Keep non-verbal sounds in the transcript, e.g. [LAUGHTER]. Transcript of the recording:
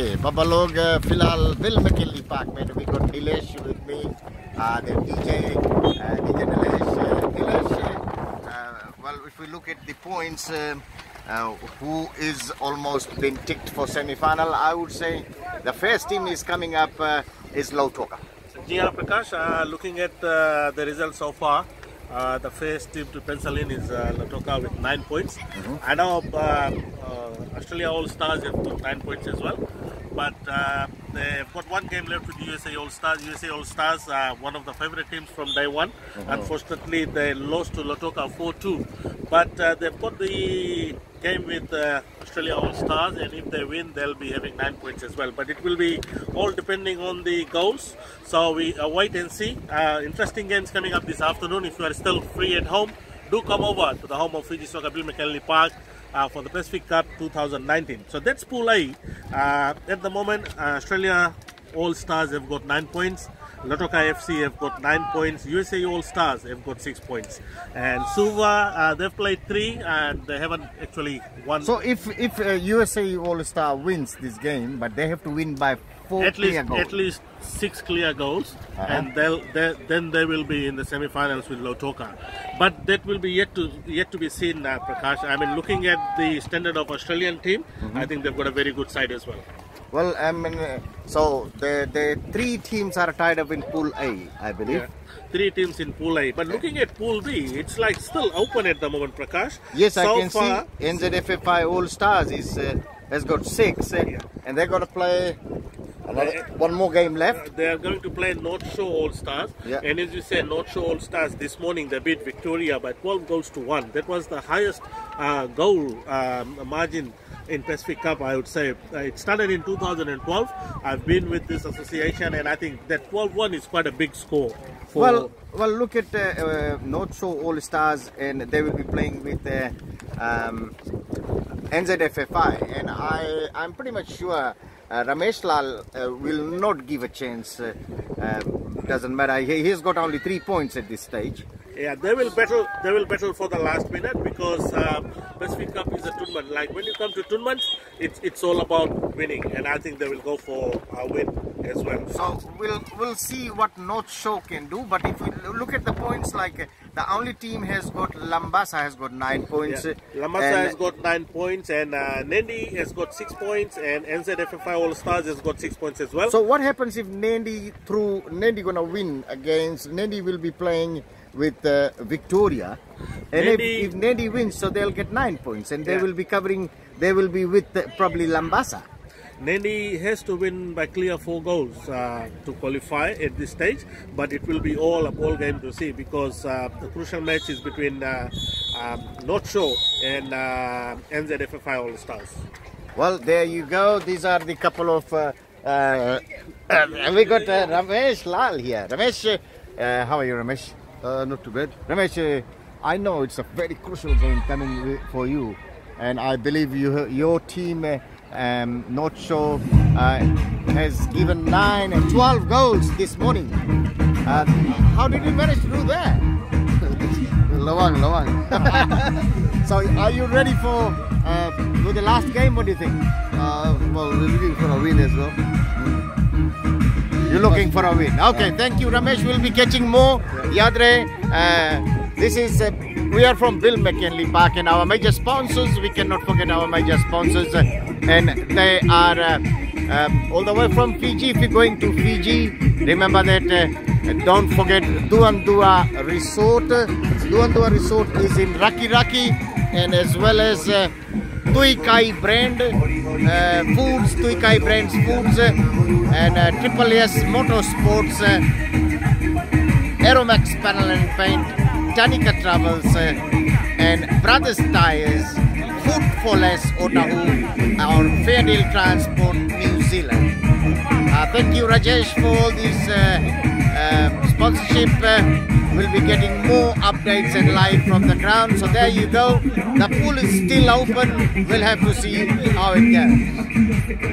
Baba Log फिलहाल eh, film Bill McKinley में we got Nilesh with me, uh, the uh, uh, uh, well, if we look at the points, who is almost been ticked for semi-final, I would say the first team is coming up uh, is Lautoka. Yeah, Prakash, uh, looking at uh, the results so far, uh, the first team to pencil in is uh, Lautoka with 9 points. Mm -hmm. I know uh, Australia All Stars have got 9 points as well but uh, they've got one game left with USA All Stars. USA All Stars are one of the favorite teams from day one. Unfortunately, they lost to Lautoka 4-2, but uh, they've got the game with uh, Australia All Stars, and if they win, they'll be having nine points as well. But it will be all depending on the goals. So we uh, wait and see. Uh, interesting games coming up this afternoon. If you are still free at home, do come over to the home of Fiji Soccer Bill McKinley Park. Uh, for the Pacific Cup 2019. So that's Pool A. Uh, at the moment, uh, Australia All Stars have got nine points. Lautoka FC have got nine points. USA All Stars have got six points. And Suva, uh, they've played three and they haven't actually won. so if if uh, USA All-Star wins this game but they have to win by four at least goals. at least six clear goals, Uh-huh. and they'll they, then they will be in the semi-finals with Lautoka. But that will be yet to yet to be seen, uh, Prakash. I mean, looking at the standard of Australian team, Mm-hmm. I think they've got a very good side as well. Well, I mean, uh, so the the three teams are tied up in Pool A, I believe. Yeah. Three teams in Pool A, but looking at Pool B, it's like still open at the moment, Prakash. Yes, I can far, see NZFFI All Stars is uh, has got six, uh, and they're going to play another, one more game left. They are going to play North Shore All Stars. Yeah. And as you say, North Shore All Stars this morning they beat Victoria by 12 goals to 1. That was the highest uh, goal um, margin in Pacific Cup, I would say. Uh, it started in 2012. I've been with this association and I think that 12 1 is quite a big score. For, Well, well, look at uh, uh, North Shore All Stars, and they will be playing with uh, um, NZFFI, and I I'm pretty much sure. Uh, Ramesh Lal uh, will not give a chance. Uh, um, doesn't matter. He, he's got only three points at this stage. Yeah, they will battle. They will battle for the last minute because uh, Pacific Cup is a tournament. Like when you come to tournaments, it's it's all about winning, and I think they will go for a win as well. So we'll we'll see what North Shore can do. But if we look at the points, like the only team has got Labasa has got nine points. Yeah. and- has got nine points, and uh, Nadi has got six points, and NZFFI All Stars has got six points as well. So what happens if Nadi through Nadi gonna win against Nadi will be playing with uh, Victoria, and Nadi- if, if Nadi wins, so they'll get nine points, and they Yeah. will be covering. They will be with uh, probably Labasa. Nadi has to win by clear four goals uh, to qualify at this stage, but it will be all a ball game to see because uh, the crucial match is between uh, um, North Shore and uh, NZFFI All Stars. Well, there you go. These are the couple of. Uh, uh, uh, we got uh, Ramesh Lal here. Ramesh, uh, how are you, Ramesh? Uh, not too bad. Ramesh, uh, I know it's a very crucial game coming for you, and I believe you, your team, uh, um, North Shore, uh, has given nine and twelve goals this morning. Uh, how did you manage to do that? [LAUGHS] Lawang, Lawang. [LAUGHS] So, are you ready for uh, with the last game? What do you think? uh, well, we're looking for a win as well. You're looking for a win. Okay, thank you, Ramesh. We'll be catching more. Yadre, uh, this is, uh, we are from Bill McKinley Park and our major sponsors, we cannot forget our major sponsors, uh, and they are uh, um, all the way from Fiji. If you're going to Fiji, remember that, uh, don't forget Duandua Resort. Duandua Resort is in Raki Raki and as well as uh, Tuikai brand uh, foods, Tuikai brands foods, uh, and uh, Triple S Motorsports, uh, Aeromax Panel and Paint, Tanika Travels, uh, and Brothers Tires, Food for Less Otahuhu, or Fair Deal Transport New Zealand. Uh, thank you, Rajesh, for all this uh, uh, sponsorship. We'll be getting more updates and live from the ground. So there you go. The pool is still open. We'll have to see how it goes.